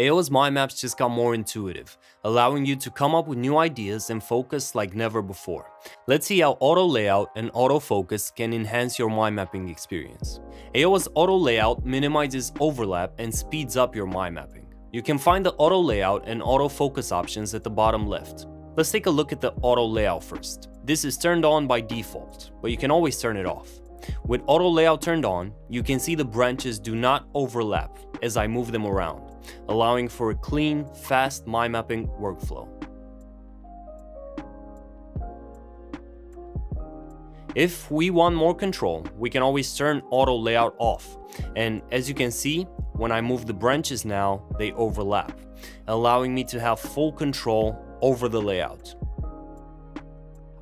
Ayoa's mind maps just got more intuitive, allowing you to come up with new ideas and focus like never before. Let's see how auto layout and autofocus can enhance your mind mapping experience. Ayoa's auto layout minimizes overlap and speeds up your mind mapping. You can find the auto layout and autofocus options at the bottom left. Let's take a look at the auto layout first. This is turned on by default, but you can always turn it off. With auto layout turned on, you can see the branches do not overlap as I move them around, allowing for a clean, fast mind mapping workflow. If we want more control, we can always turn auto layout off. And as you can see, when I move the branches now, they overlap, allowing me to have full control over the layout.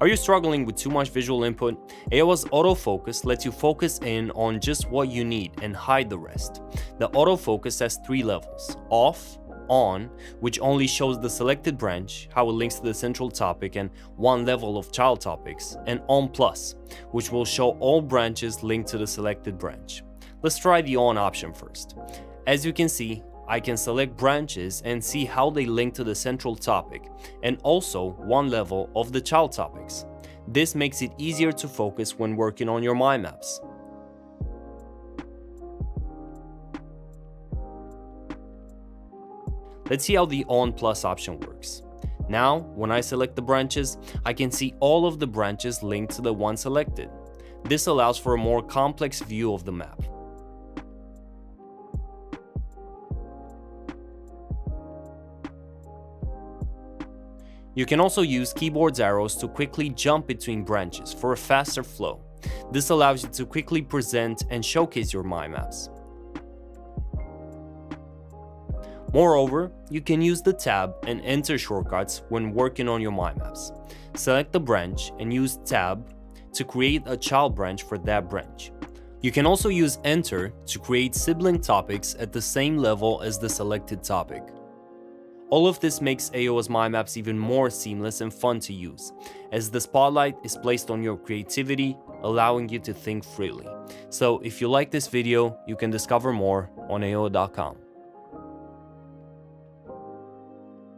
Are you struggling with too much visual input? Ayoa's autofocus lets you focus in on just what you need and hide the rest. The autofocus has three levels, off, on, which only shows the selected branch, how it links to the central topic and one level of child topics, and on plus, which will show all branches linked to the selected branch. Let's try the on option first. As you can see, I can select branches and see how they link to the central topic, and also one level of the child topics. This makes it easier to focus when working on your mind maps. Let's see how the on plus option works. Now, when I select the branches, I can see all of the branches linked to the one selected. This allows for a more complex view of the map. You can also use keyboard's arrows to quickly jump between branches for a faster flow. This allows you to quickly present and showcase your mind maps. Moreover, you can use the tab and enter shortcuts when working on your mind maps. Select the branch and use tab to create a child branch for that branch. You can also use enter to create sibling topics at the same level as the selected topic. All of this makes Ayoa's mind maps even more seamless and fun to use, as the spotlight is placed on your creativity, allowing you to think freely. So if you like this video, you can discover more on Ayoa.com.